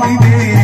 ಬಂದಿದೆ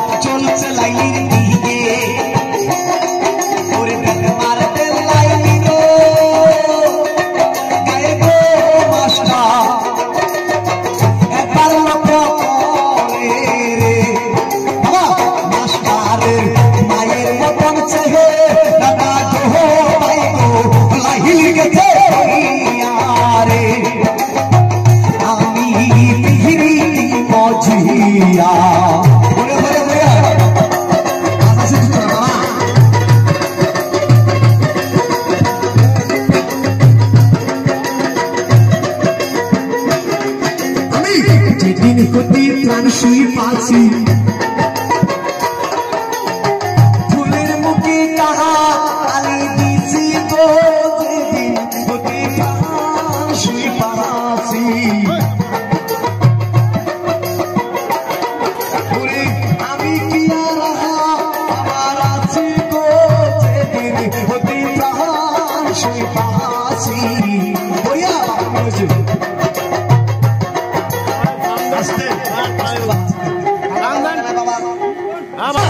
দিন হতে প্রাণ শুয়ে পাচ্ছি। Andan. Apa?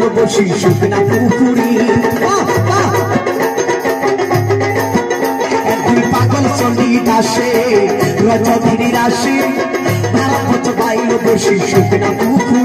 কেন বসি শুকনা পুকুরি। দুই পাগল চলি দাসে রজদিনী রাশি তারা কত বাইল বসি শুকনা পুকুরি।